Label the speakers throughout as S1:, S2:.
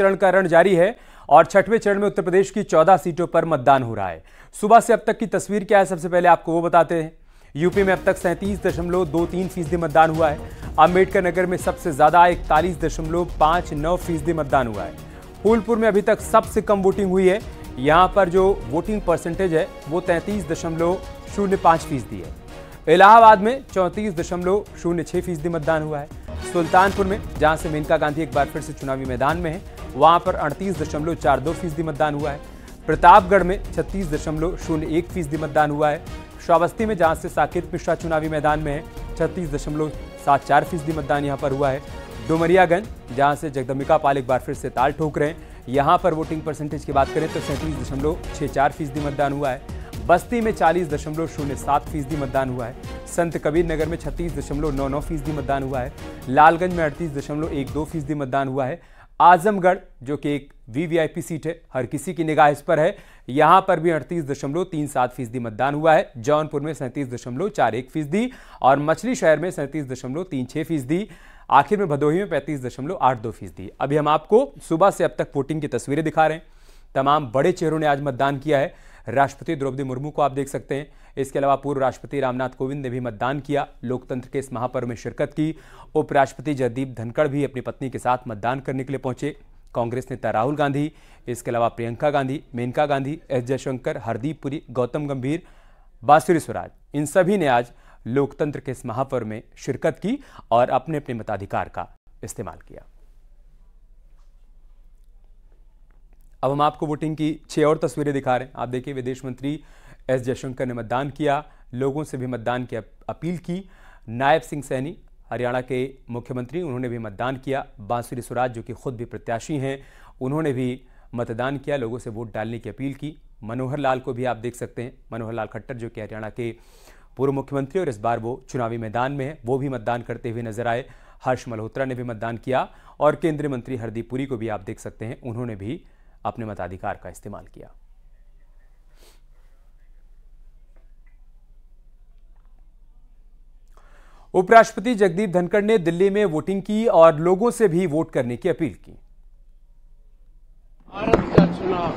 S1: चरण का रण जारी है और छठवें चरण में उत्तर प्रदेश की चौदह सीटों पर मतदान हो रहा है। सुबह से अब तक की तस्वीर क्या है? सबसे पहले आपको वो बताते हैं। यूपी में अब तक सैंतीस दशमलव दो तीन फ़ीसदी मतदान हुआ है। अंबेडकर नगर में सबसे ज़्यादा इकतालीस दशमलव पाँच नौ फ़ीसदी मतदान हुआ है। फूलपुर में अभी तक सबसे कम वोटिंग हुई है। यहाँ पर जो वोटिंग परसेंटेज है, वो तैंतीस दशमलव शून्य पाँच फ़ीसदी है। इलाहाबाद में चौंतीस दशमलव शून्य छह फ़ीसदी मतदान हुआ है। सुल्तानपुर में, जहाँ से मेनका गांधी एक बार फिर से चुनावी मैदान में है वहाँ पर अड़तीस दशमलव चार दो फ़ीसदी मतदान हुआ है। प्रतापगढ़ में छत्तीस दशमलव शून्य एक फ़ीसदी मतदान हुआ है। श्रावस्ती में जहाँ से साकेत मिश्रा चुनावी मैदान में है छत्तीस दशमलव सात चार फ़ीसदी मतदान यहाँ पर हुआ है। डुमरियागंज, जहाँ से जगदम्बिका पाल एक बार फिर से ताल ठोक रहे हैं। यहाँ पर वोटिंग परसेंटेज की बात करें तो सैंतीस दशमलव छः चार फ़ीसदी मतदान हुआ है। बस्ती में चालीस दशमलव शून्य सात फ़ीसदी मतदान हुआ है। संत कबीर नगर में छत्तीस दशमलव नौ नौ फ़ीसदी मतदान हुआ है। लालगंज में अड़तीस दशमलव एक दो फ़ीसदी मतदान हुआ है। आजमगढ़, जो कि एक वीवीआईपी सीट है, हर किसी की निगाह इस पर है। यहाँ पर भी अड़तीस दशमलव तीन सात फ़ीसदी मतदान हुआ है। जौनपुर में सैंतीस दशमलव चार एक फ़ीसदी और मछली शहर में सैंतीस दशमलव तीन छह फ़ीसदी। आखिर में भदोही में पैंतीस दशमलव आठ दो फ़ीसदी। अभी हम आपको सुबह से अब तक वोटिंग की तस्वीरें दिखा रहे हैं। तमाम बड़े चेहरों ने आज मतदान किया है। राष्ट्रपति द्रौपदी मुर्मू को आप देख सकते हैं। इसके अलावा पूर्व राष्ट्रपति रामनाथ कोविंद ने भी मतदान किया। लोकतंत्र के इस महापर्व में शिरकत की। उपराष्ट्रपति जगदीप धनखड़ भी अपनी पत्नी के साथ मतदान करने के लिए पहुँचे। कांग्रेस नेता राहुल गांधी, इसके अलावा प्रियंका गांधी, मेनका गांधी, एस जयशंकर, हरदीप पुरी, गौतम गंभीर, बांसुरी स्वराज, इन सभी ने आज लोकतंत्र के इस महापर्व में शिरकत की और अपने अपने मताधिकार का इस्तेमाल किया। अब हम आपको वोटिंग की छह और तस्वीरें दिखा रहे हैं। आप देखिए, विदेश मंत्री एस जयशंकर ने मतदान किया, लोगों से भी मतदान की अपील की। नायब सिंह सैनी, हरियाणा के मुख्यमंत्री, उन्होंने भी मतदान किया। बांसुरी स्वराज जो कि खुद भी प्रत्याशी हैं, उन्होंने भी मतदान किया, लोगों से वोट डालने की अपील की। मनोहर लाल को भी आप देख सकते हैं। मनोहर लाल खट्टर, जो कि हरियाणा के पूर्व मुख्यमंत्री और इस बार वो चुनावी मैदान में है, वो भी मतदान करते हुए नज़र आए। हर्ष मल्होत्रा ने भी मतदान किया, और केंद्रीय मंत्री हरदीप पुरी को भी आप देख सकते हैं, उन्होंने भी अपने मताधिकार का इस्तेमाल किया। उपराष्ट्रपति जगदीप धनखड़ ने दिल्ली में वोटिंग की और लोगों से भी वोट करने की अपील की।
S2: भारत का चुनाव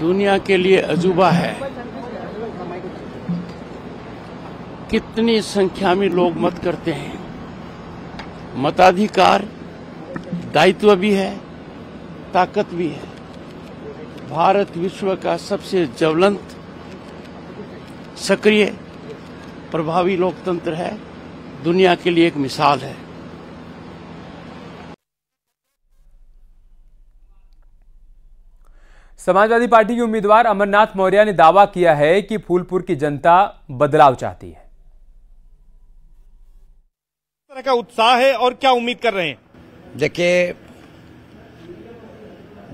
S2: दुनिया के लिए अजूबा है। कितनी संख्या में लोग मत करते हैं। मताधिकार दायित्व भी है। ताकत भी है। भारत विश्व का सबसे ज्वलंत सक्रिय प्रभावी लोकतंत्र है। दुनिया के लिए एक मिसाल है।
S1: समाजवादी पार्टी के उम्मीदवार अमरनाथ मौर्य ने दावा किया है कि फूलपुर की जनता बदलाव चाहती है।
S3: तरह का उत्साह है और क्या उम्मीद कर रहे हैं?
S4: देखिए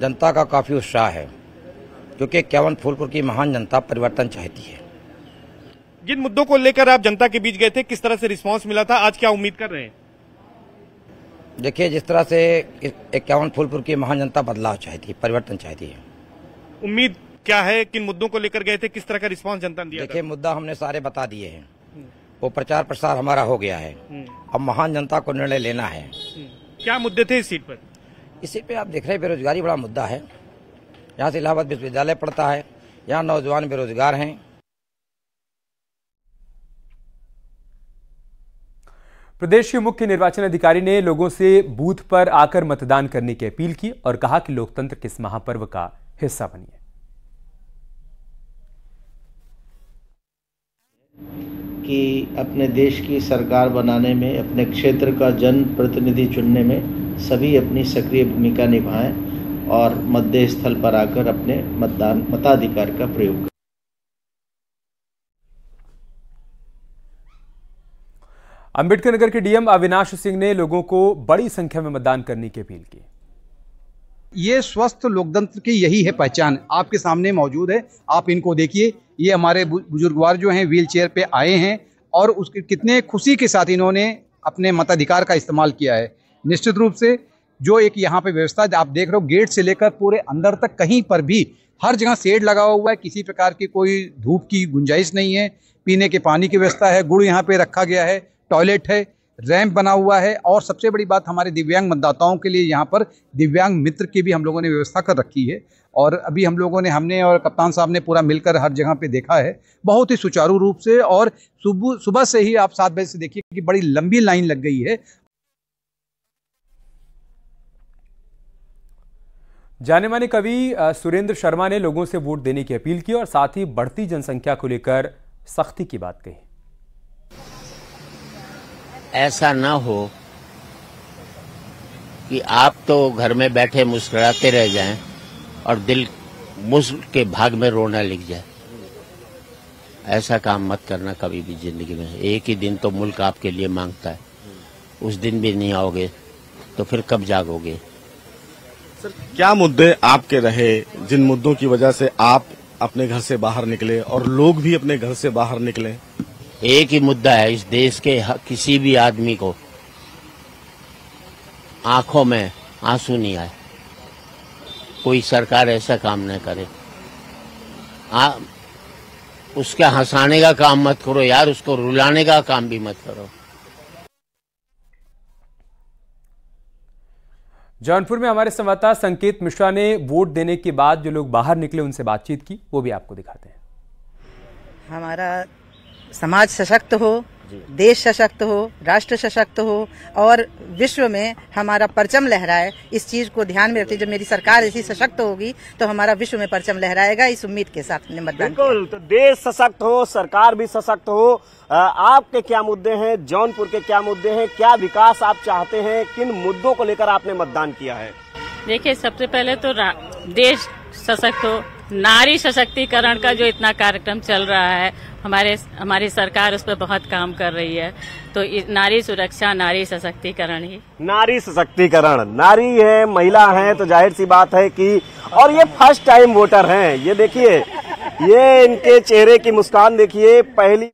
S4: जनता का काफ़ी उत्साह है क्योंकि केवल फूलपुर की महान जनता परिवर्तन चाहती है।
S3: जिन मुद्दों को लेकर आप जनता के बीच गए थे किस तरह से रिस्पांस मिला था? आज क्या उम्मीद कर रहे हैं?
S4: देखिए जिस तरह से इक्यावन फूलपुर की महान जनता बदलाव चाहती है परिवर्तन चाहती है।
S3: उम्मीद क्या है? किन मुद्दों को लेकर गए थे? किस तरह का रिस्पांस जनता ने दिया
S4: देखिए मुद्दा हमने सारे बता दिए हैं। वो प्रचार प्रसार हमारा हो गया है। अब महान जनता को निर्णय लेना है।
S3: क्या मुद्दे थे इस सीट पर?
S4: इसी पे आप देख रहे हैं बेरोजगारी बड़ा मुद्दा है। यहाँ से इलाहाबाद विश्वविद्यालय पढ़ता है यहाँ नौजवान बेरोजगार हैं।
S1: प्रदेश के मुख्य निर्वाचन अधिकारी ने लोगों से बूथ पर आकर मतदान करने की अपील की और कहा कि लोकतंत्र के इस महापर्व का हिस्सा बनिए।
S5: कि अपने देश की सरकार बनाने में अपने क्षेत्र का जन प्रतिनिधि चुनने में सभी अपनी सक्रिय भूमिका निभाएँ और मध्य स्थल पर आकर अपने मतदान मताधिकार का प्रयोग करें।
S1: अंबेडकर नगर के डीएम अविनाश सिंह ने लोगों को बड़ी संख्या में मतदान करने की अपील की।
S6: ये स्वस्थ लोकतंत्र की यही है पहचान। आपके सामने मौजूद है। आप इनको देखिए। ये हमारे बुजुर्गवार जो हैं व्हील चेयर पे आए हैं और उसके कितने खुशी के साथ इन्होंने अपने मताधिकार का इस्तेमाल किया है। निश्चित रूप से जो एक यहाँ पे व्यवस्था आप देख रहे हो, गेट से लेकर पूरे अंदर तक कहीं पर भी हर जगह शेड लगा हुआ है, किसी प्रकार की कोई धूप की गुंजाइश नहीं है। पीने के पानी की व्यवस्था है, गुड़ यहाँ पे रखा गया है, टॉयलेट है, रैंप बना हुआ है और सबसे बड़ी बात हमारे दिव्यांग मतदाताओं के लिए यहाँ पर दिव्यांग मित्र की भी हम लोगों ने व्यवस्था कर रखी है और अभी हम लोगों ने, हमने और कप्तान साहब ने पूरा मिलकर हर जगह पे देखा है, बहुत ही सुचारू रूप से और सुबह सुबह से ही आप सात बजे से देखिए कि बड़ी लंबी लाइन लग गई है
S1: जाने माने कवि सुरेंद्र शर्मा ने लोगों से वोट देने की अपील की और साथ ही बढ़ती जनसंख्या को लेकर सख्ती की बात कही।
S2: ऐसा ना हो कि आप तो घर में बैठे मुस्कुराते रह जाएँ और दिल मुस्क के भाग में रोना लिख जाए। ऐसा काम मत करना कभी भी ज़िंदगी में। एक ही दिन तो मुल्क आपके लिए माँगता है। उस दिन भी नहीं आओगे तो फिर कब जागोगे?
S7: सर क्या मुद्दे आपके रहे जिन मुद्दों की वजह से आप अपने घर से बाहर निकले और लोग भी अपने घर से बाहर निकले?
S2: एक ही मुद्दा है इस देश के किसी भी आदमी को। आँखों में आँसू नहीं आए। कोई सरकार ऐसा काम न करे। आ, उसका हंसाने का काम मत करो यार उसको रुलाने का काम भी मत करो।
S1: जौनपुर में हमारे संवाददाता संकेत मिश्रा ने वोट देने के बाद जो लोग बाहर निकले उनसे बातचीत की, वो भी आपको दिखाते हैं।
S8: हमारा समाज सशक्त हो देश सशक्त हो राष्ट्र सशक्त हो और विश्व में हमारा परचम लहराए इस चीज़ को ध्यान में रखते जब मेरी सरकार ऐसी सशक्त होगी तो हमारा विश्व में परचम लहराएगा इस उम्मीद के साथ मतदान
S9: बिल्कुल तो देश सशक्त हो सरकार भी सशक्त हो आपके क्या मुद्दे हैं जौनपुर के क्या मुद्दे हैं क्या विकास आप चाहते हैं किन मुद्दों को लेकर आपने मतदान किया है?
S10: देखिए सबसे पहले तो देश सशक्त हो नारी सशक्तिकरण का जो इतना कार्यक्रम चल रहा है हमारे, हमारी सरकार उस पर बहुत काम कर रही है। तो नारी सुरक्षा, नारी सशक्तिकरण ही।
S9: नारी सशक्तिकरण। नारी है, महिला है तो ज़ाहिर सी बात है कि, और ये फ़र्स्ट टाइम वोटर हैं। ये देखिए, ये इनके चेहरे की मुस्कान देखिए, पहली